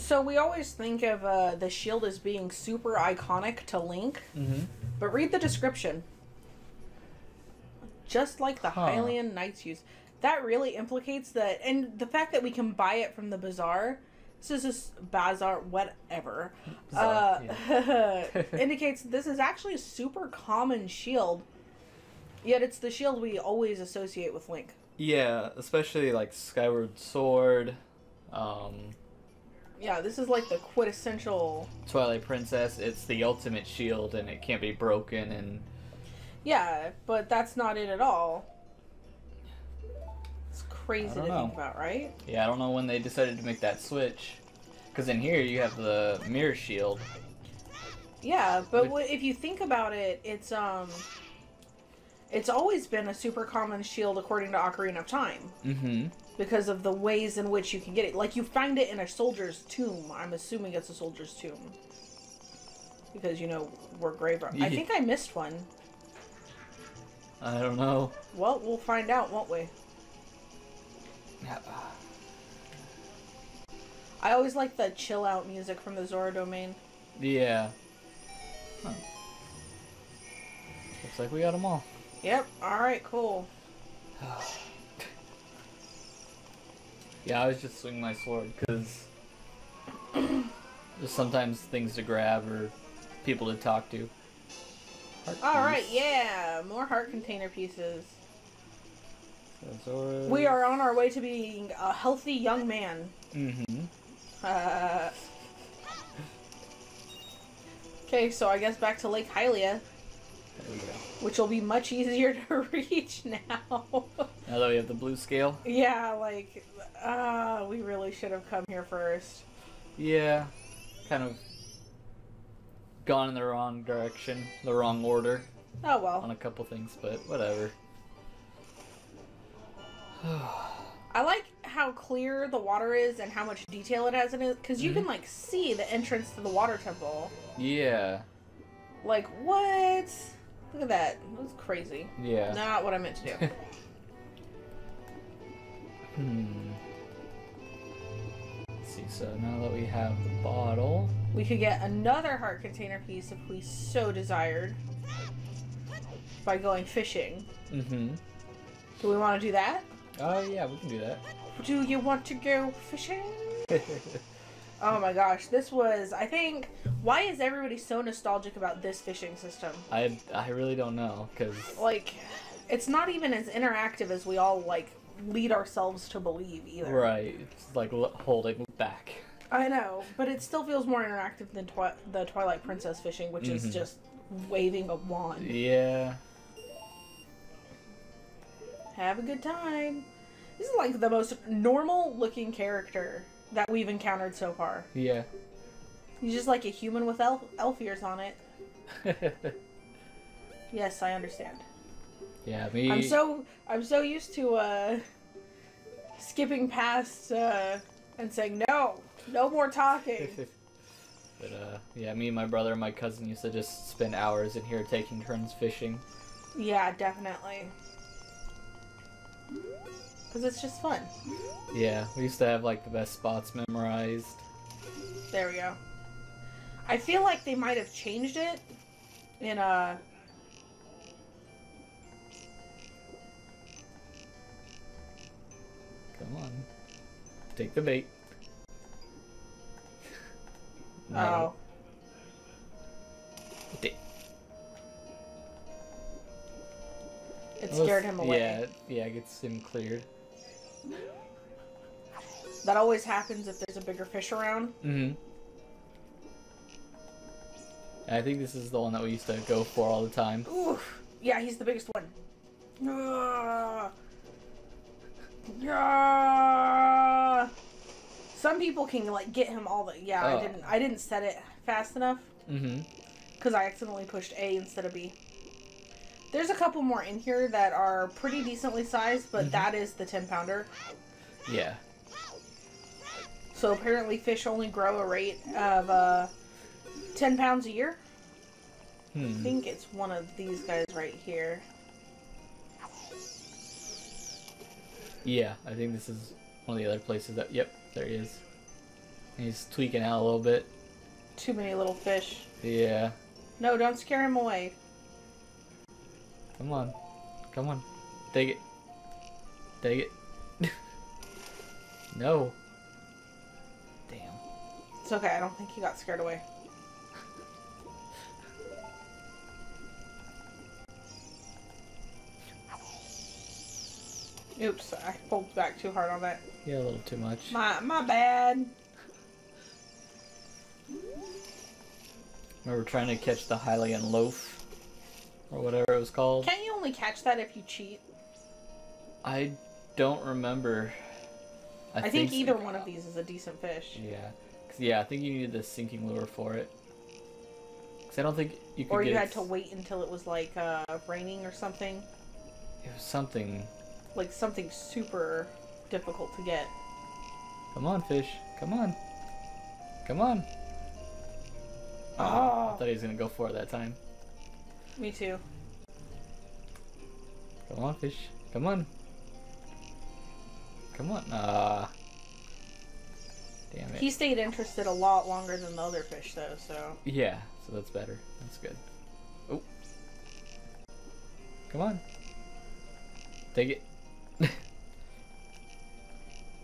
So we always think of uh, the shield as being super iconic to Link, Mm-hmm. but read the description. Just like the Huh. Hylian Knights use. That really implicates that, and the fact that we can buy it from the bazaar. This is just bazaar, whatever. Bizarre, uh, indicates this is actually a super common shield. Yet it's the shield we always associate with Link. Yeah, especially like Skyward Sword, um, Yeah, this is like the quintessential. Twilight Princess. It's the ultimate shield, and it can't be broken. And Yeah, but that's not it at all. It's crazy to know. think about, right? yeah, I don't know when they decided to make that switch. Because in here you have the mirror shield. Yeah, but Which- wh- if you think about it, it's um, it's always been a super common shield according to Ocarina of Time Mm-hmm. Because of the ways in which you can get it. Like you find it in a soldier's tomb. I'm assuming it's a soldier's tomb because you know we're grave. I Yeah. think I missed one. I don't know. Well, we'll find out, won't we? I always like the chill out music from the Zora domain. Yeah. Huh. Looks like we got them all. Yep. All right. Cool. Yeah, I was just swinging my sword because there's sometimes things to grab or people to talk to. All right. Yeah. More heart container pieces. We are on our way to being a healthy young man. Mhm. Uh, okay, so I guess back to Lake Hylia, There we go. Which will be much easier to reach now. Now that we have the blue scale. yeah, like, uh, we really should have come here first. Yeah. Kind of gone in the wrong direction, the wrong order Oh well. on a couple things, but whatever. I like how clear the water is and how much detail it has in it, because you Mhm. can, like, see the entrance to the water temple. yeah. Like, what? Look at that. That was crazy. Yeah. Not what I meant to do. Hmm. Let's see, so now that we have the bottle. We could get another heart container piece if we so desired by going fishing. Mm-hmm. Do we want to do that? Oh yeah, we can do that. Do you want to go fishing? Oh my gosh, this was, I think, why is everybody so nostalgic about this fishing system? I I really don't know because Like, it's not even as interactive as we all, like, lead ourselves to believe either. right, it's like l- holding back. I know, but it still feels more interactive than twi- the Twilight Princess fishing, which Mhm. is just waving a wand. Yeah. Have a good time. This is like the most normal looking character that we've encountered so far. Yeah. He's just like a human with elf, elf ears on it. Yes, I understand. yeah. Me. I'm so I'm so used to uh skipping past uh and saying no, no more talking. but uh, yeah, me and my brother and my cousin used to just spend hours in here taking turns fishing. yeah, definitely. Cuz it's just fun. Yeah, we used to have like the best spots memorized. There we go. I feel like they might have changed it in uh Come on, take the bait. oh. It scared him away. Yeah, yeah, it gets him cleared. That always happens if there's a bigger fish around. Mm-hmm. I think this is the one that we used to go for all the time. Oof. Yeah, he's the biggest one. Ah. Yeah. Some people can like get him all the. Yeah, Oh. I didn't. I didn't set it fast enough Mm-hmm. because I accidentally pushed A instead of B. There's a couple more in here that are pretty decently sized, but Mhm. that is the 10 pounder. Yeah. So apparently, fish only grow a rate of uh, 10 pounds a year. I Hmm. think it's one of these guys right here. Yeah, I think this is one of the other places that. Yep, there he is. He's tweaking out a little bit. Too many little fish. Yeah. No, don't scare him away. Come on. Come on. Take it. Take it. no. It's okay. I don't think he got scared away. Oops, I pulled back too hard on that. Yeah, a little too much. My my bad. Remember trying to catch the Hylian Loach? Or whatever it was called? Can't you only catch that if you cheat? I don't remember. I, think, either one of these is a decent fish. Yeah. Yeah, I think you needed the sinking lure for it. Because I don't think you could Or you had to wait until it was like uh, raining or something. It was something. Like something super difficult to get. Come on, fish. Come on. Come on. Oh, I Oh. thought he was going to go for it that time. Me too. Come on, fish. Come on. Come on. Ah. Damn it. He stayed interested a lot longer than the other fish though, so. Yeah, so that's better. That's good. Oh. Come on. Take it.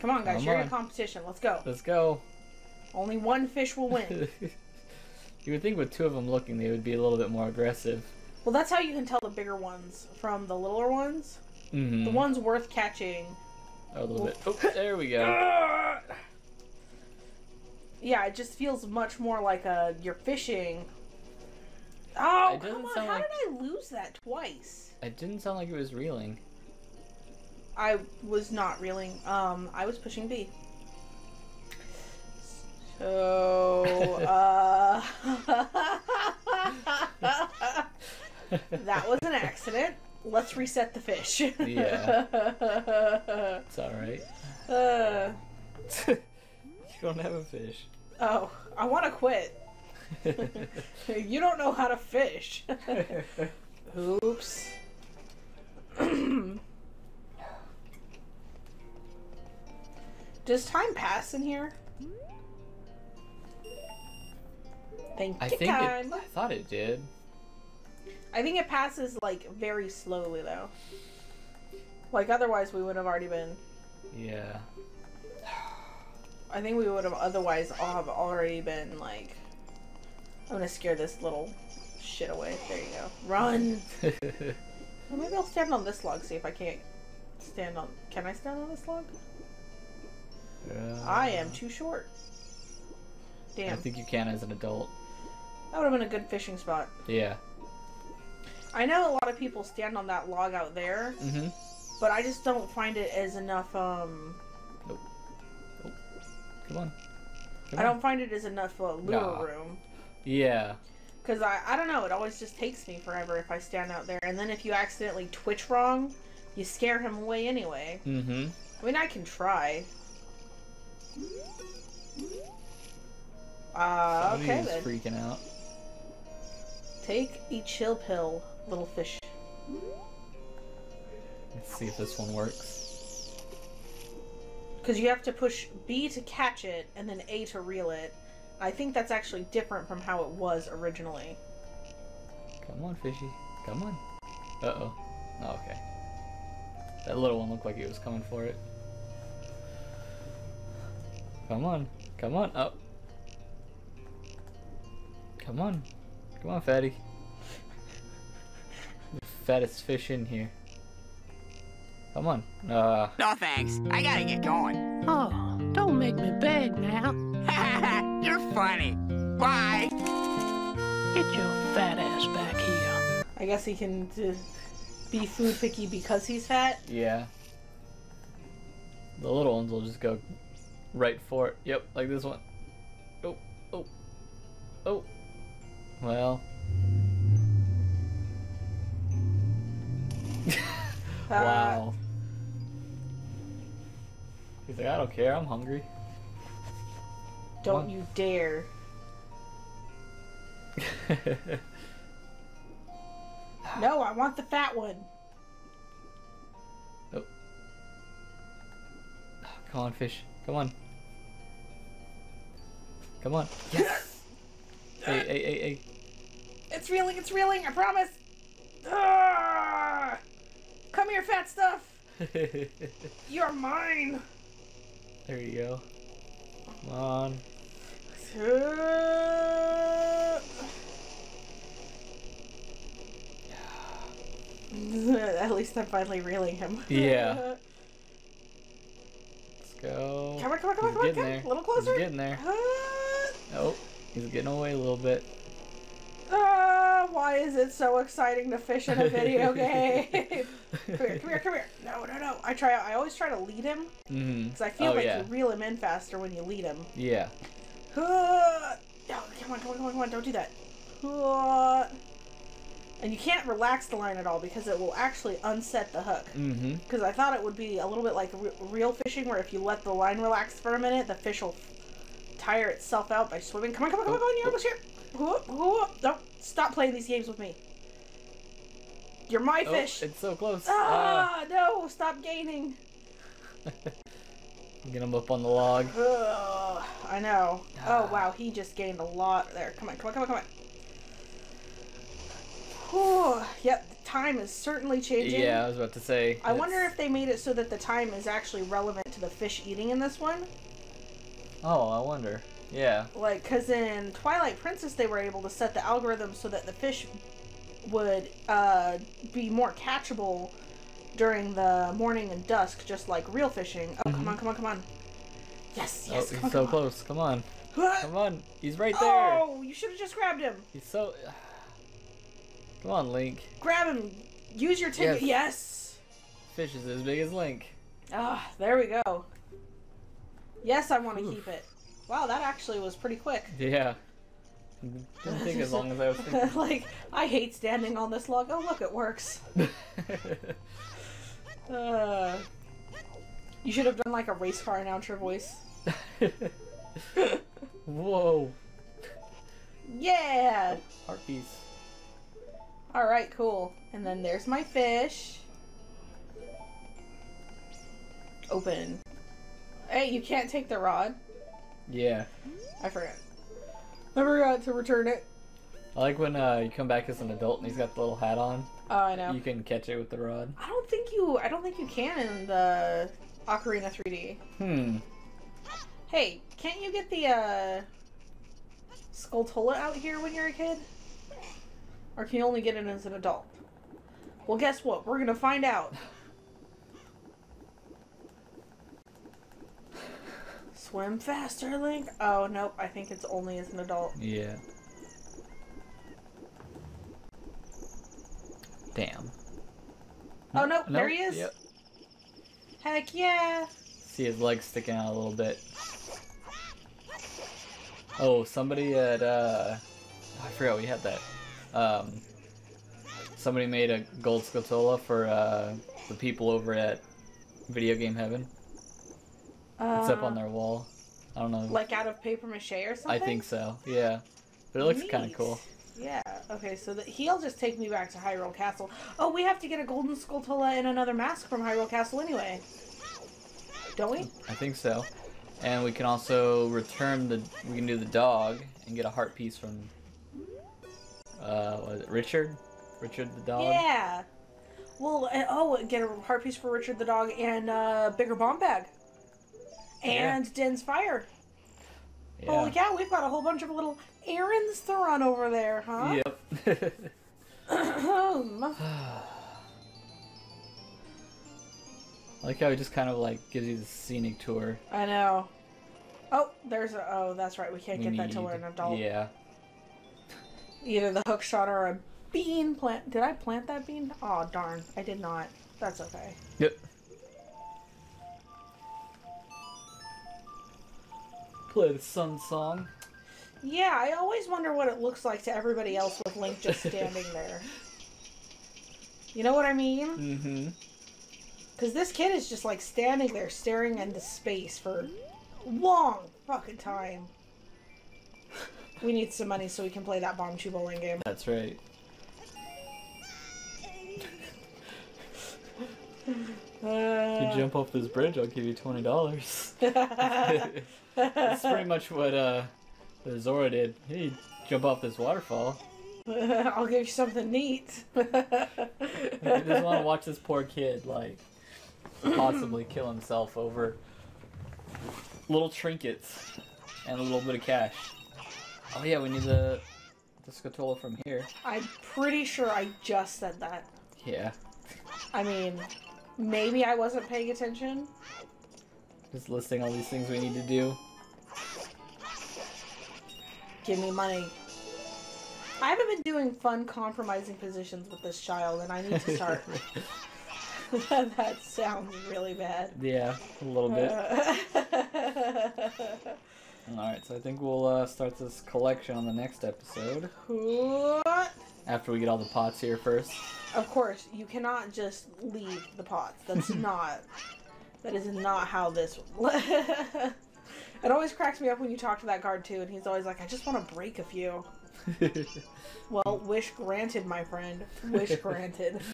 Come on guys, Come you're in on. a competition. Let's go. Let's go. Only one fish will win. you would think with two of them looking, they would be a little bit more aggressive. well, that's how you can tell the bigger ones from the littler ones. Mm-hmm. The ones worth catching. A little bit. Oh, there we go. Yeah, it just feels much more like a you're fishing. Oh, come on! How like- did I lose that twice? It didn't sound like it was reeling. I was not reeling. Um, I was pushing B. So, uh, that was an accident. Let's reset the fish. Yeah. It's alright. uh, you don't have a fish. oh, I want to quit. you don't know how to fish. Oops. Does time pass in here? Thank I you, think it. I thought it did. I think it passes like very slowly though. Like otherwise we would have already been. Yeah. I think we would have otherwise all have already been like. I'm gonna scare this little shit away. There you go. Run. Well, maybe I'll stand on this log. See if I can't stand on. Can I stand on this log? I am too short. Damn. I think you can as an adult. That would have been a good fishing spot. Yeah. I know a lot of people stand on that log out there, Mm-hmm. but I just don't find it as enough. Um, Come on. Come I on. don't find it as enough uh, lure Nah. room. Yeah. Cause I, I don't know. It always just takes me forever if I stand out there, and then if you accidentally twitch wrong, you scare him away anyway. Mm-hmm. I mean, I can try. Uh, okay then. freaking out. Take a chill pill, little fish. Let's see if this one works. Because you have to push B to catch it and then A to reel it. I think that's actually different from how it was originally. Come on, fishy. Come on. Uh-oh. Oh, okay. That little one looked like he was coming for it. Come on. Come on. Up. Come on. Come on, fatty. The fattest fish in here. Come on. Uh, No thanks. I gotta get going. Oh, don't make me beg now. You're funny. Bye. Get your fat ass back here. I guess he can uh, be food picky because he's fat. yeah. The little ones will just go right for it. Yep, like this one. Oh, oh, oh. Well. Uh, wow. He's like, I don't care, I'm hungry. Don't you dare. No, I want the fat one. Oh. Come on, fish. Come on. Come on. Yes. hey, hey, hey, hey. It's reeling, it's reeling, I promise. Ah! Come here, fat stuff. You're mine. There you go. Come on. Uh, At least I'm finally reeling him. Yeah. Let's go. Come on, come on, come on, come on, getting come there. A little closer. He's getting there. Uh, Oh, he's getting away a little bit. Why is it so exciting to fish in a video game? come here, come here, come here. No, no, no. I try. I always try to lead him Mm-hmm. because I feel oh, like yeah. you reel him in faster when you lead him. Yeah. Ah, No, come on, come on, come on, come on. Don't do that. And you can't relax the line at all because it will actually unset the hook. Mm-hmm. Because I thought it would be a little bit like re- real fishing, where if you let the line relax for a minute, the fish will tire itself out by swimming. Come on, come on, come on, come on. You're almost here. No, stop playing these games with me. You're my Oh, fish. it's so close. Ah. Ah, no, stop gaining. Get him up on the log. Ugh, I know. Oh, wow, he just gained a lot there. Come on, come on, come on, come on. Whew. Yep, the time is certainly changing. Yeah, I was about to say. I wonder if they made it so that the time is actually relevant to the fish eating in this one. Oh, I wonder. Yeah. Like, because in Twilight Princess, they were able to set the algorithm so that the fish would uh, be more catchable during the morning and dusk, just like real fishing. Oh, come on, come on, come on. Yes, yes, oh, come he's on, so come on. close. Come on. Come on. He's right there. Oh, you should have just grabbed him. He's so. Come on, Link. Grab him. Use your ticket. Yes. Fish is as big as Link. Ah, there we go. Yes, I want to keep it. Wow, that actually was pretty quick. Yeah. Didn't take as long as I was thinking. like, I hate standing on this log. Oh, look, it works. Uh, you should have done like a race car announcer voice. Whoa. Yeah. Heart piece. All right, cool. And then there's my fish. Open. Hey, you can't take the rod. Yeah. I forgot. I forgot to return it. I like when uh, you come back as an adult and he's got the little hat on. Oh, I know. You can catch it with the rod. I don't think you. I don't think you can in the Ocarina 3D. Hmm. Hey, can't you get the uh, Skulltula out here when you're a kid? Or can you only get it as an adult? Well, guess what? We're gonna find out. Swim faster, Link. Oh nope, I think it's only as an adult. Yeah. Damn. Oh, no, there he is. Yep. Heck yeah! See his legs sticking out a little bit. Oh, somebody at uh I forgot we had that. Um somebody made a gold Skulltula for uh the people over at Video Game Heaven. It's up on Uh, their wall. I don't know. Like out of paper mache or something. I think so. Yeah. But it looks kind of cool. Yeah. Okay, so the, he'll just take me back to Hyrule Castle. Oh, we have to get a golden Skulltula and another mask from Hyrule Castle anyway. Don't we? I think so. And we can also return the. We can do the dog and get a heart piece from. Uh, what is it? Richard? Richard the dog? Yeah. Well, uh, oh, get a heart piece for Richard the dog and a bigger bomb bag. And Din's fire. Yeah. Holy cow, we've got a whole bunch of little errands to run over there, huh? Yep. I like how it just kind of like gives you the scenic tour. I know. Oh, there's a. Oh, that's right. We can't We get that till need- we're an adult. Yeah. Either the hook shot or a bean plant. Did I plant that bean? Oh, darn. I did not. That's okay. Yep. Play the sun song. Yeah, I always wonder what it looks like to everybody else with Link just standing there. You know what I mean? Mm-hmm. Because this kid is just like standing there staring into space for long fucking time. We need some money so we can play that Bombchu bowling game. That's right. If you jump off this bridge, I'll give you twenty dollars. That's pretty much what uh The Zora did. He jump off this waterfall. I'll give you something neat. I just want to watch this poor kid like possibly kill himself over little trinkets and a little bit of cash. Oh yeah, we need the the Skulltula from here. I'm pretty sure I just said that. Yeah, I mean, maybe I wasn't paying attention. just listing all these things we need to do. Give me money. I haven't been doing fun compromising positions with this child, and I need to start. that sounds really bad. yeah, a little bit. Uh, All right, so I think we'll uh, start this collection on the next episode what? after we get all the pots here first. Of course, you cannot just leave the pots. That's not. That is not how this. it always cracks me up when you talk to that guard too, and he's always like, "I just want to break a few." Well, wish granted, my friend. Wish granted.